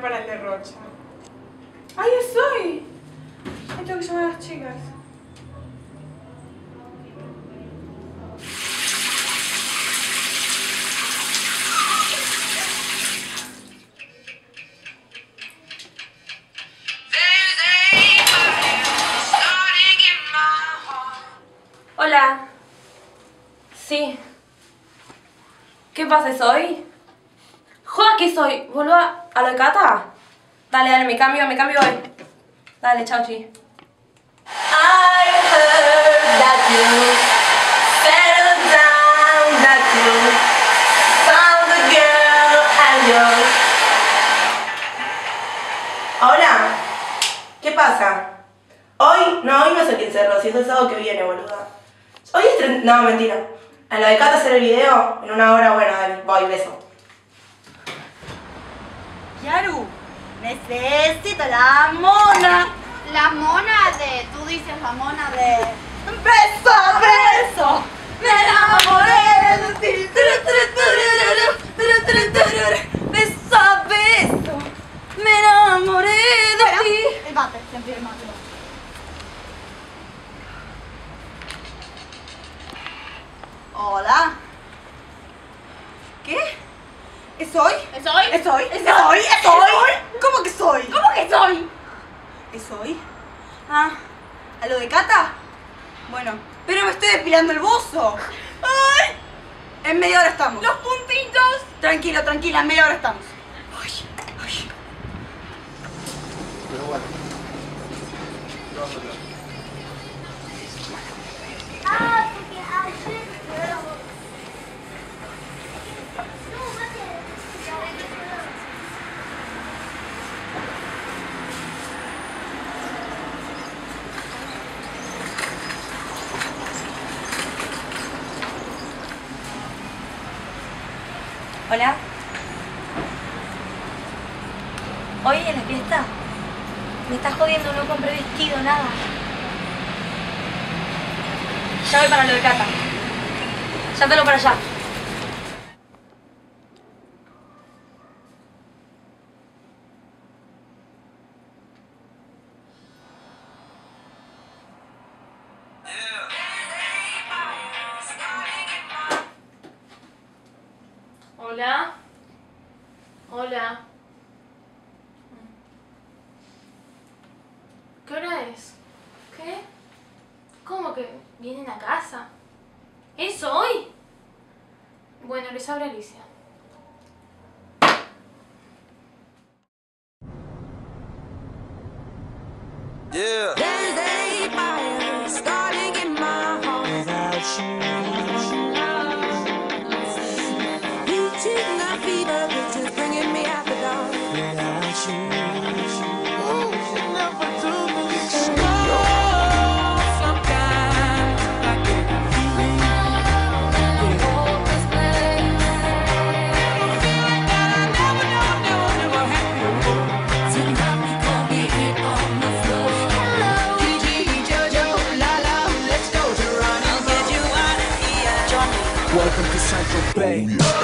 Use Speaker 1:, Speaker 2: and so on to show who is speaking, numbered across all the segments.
Speaker 1: para el de Rocha. ¡Ay, estoy! Ay, tengo que llamar a las chicas.
Speaker 2: Hola. Sí. ¿Qué pasa, soy? Joda, ¿qué soy? ¿Vuelvo a, a lo de Cata? Dale, dale, me cambio, me cambio hoy. Dale, chao, chi. I heard that you settled down, that you found a girl and you...
Speaker 3: Hola, ¿qué pasa? Hoy, no, hoy no es el 15 de Rosy, es el sábado que viene, boluda. Hoy es 30... No, mentira. A lo de Cata hacer el video, en una hora, bueno, dale, voy, beso.
Speaker 4: Yaru, necesito la mona.
Speaker 5: La mona de. Tú dices la mona de.
Speaker 4: Beso a beso. Me enamoré de ti. Beso a beso. Me enamoré de ti.
Speaker 5: El mate, siempre el mate.
Speaker 4: Hola. ¿Qué? ¿Es hoy?
Speaker 5: ¿Es hoy?
Speaker 4: ¿Es hoy?
Speaker 5: ¿Es
Speaker 4: ¿Es hoy? ¿Es hoy? ¿Cómo que soy?
Speaker 5: ¿Cómo que soy?
Speaker 4: ¿Es hoy? Ah, ¿a lo de Cata? Bueno, pero me estoy depilando el bozo. ¡Ay! En media hora estamos.
Speaker 5: Los puntitos.
Speaker 4: Tranquilo, tranquila, en media hora estamos. Ay, ay.
Speaker 6: Pero bueno.
Speaker 2: Hola. Hoy en la fiesta. Me estás jodiendo, no compré vestido, nada. Ya voy para lo de Cata. Ya para allá.
Speaker 1: Hola. Hola. ¿Qué hora es? ¿Qué? ¿Cómo que vienen a casa? ¿Es hoy? Bueno, les habla Alicia.
Speaker 6: Yeah.
Speaker 7: way. Oh, yeah.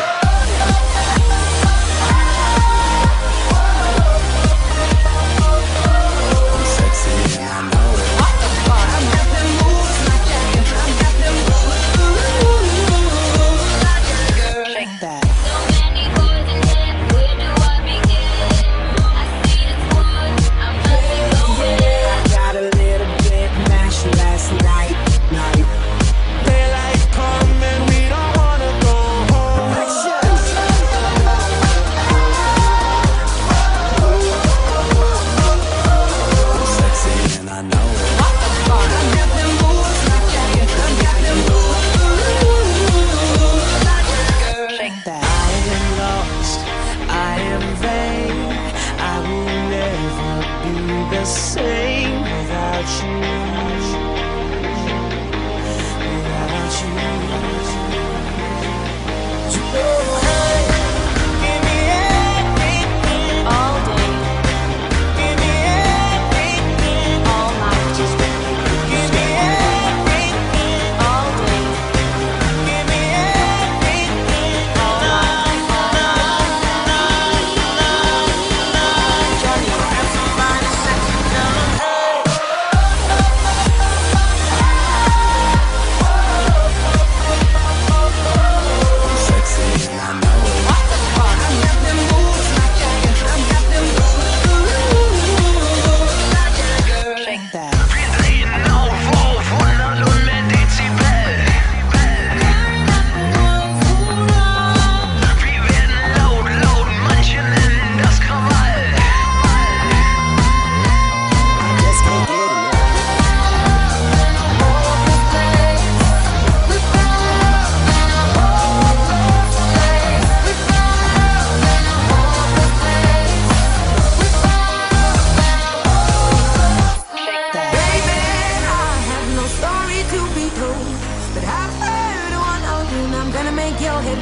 Speaker 7: Same without you.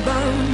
Speaker 6: bound